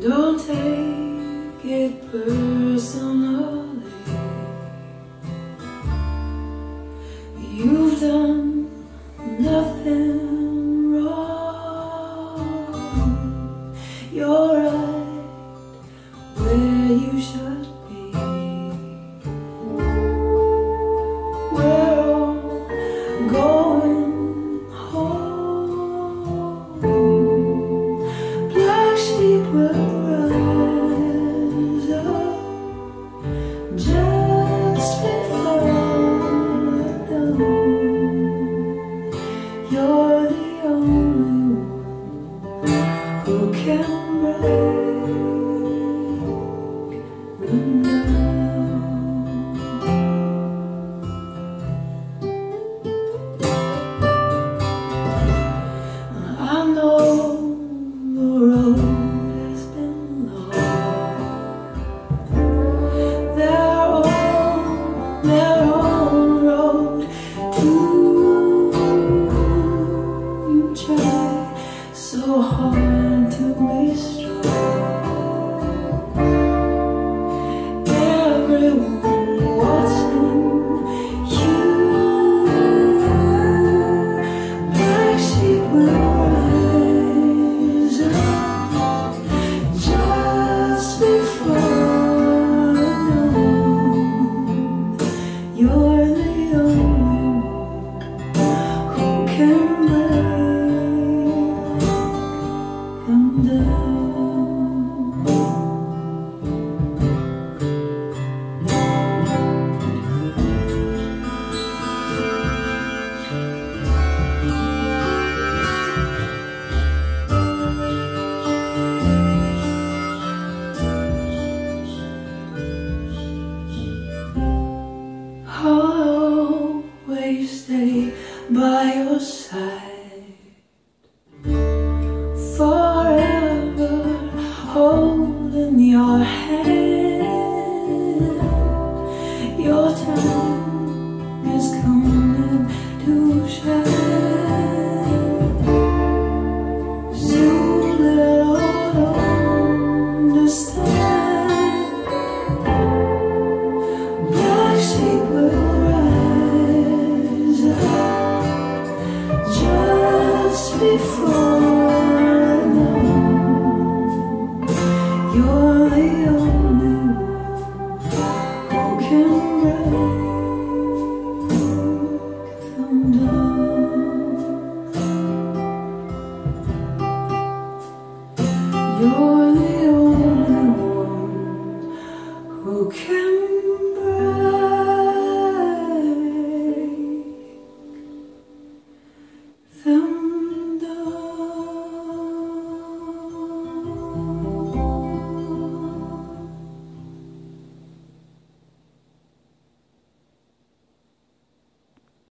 Don't take it personally. You've done You're the only one who can break by your side. Forever holding your hand. You're the only one who can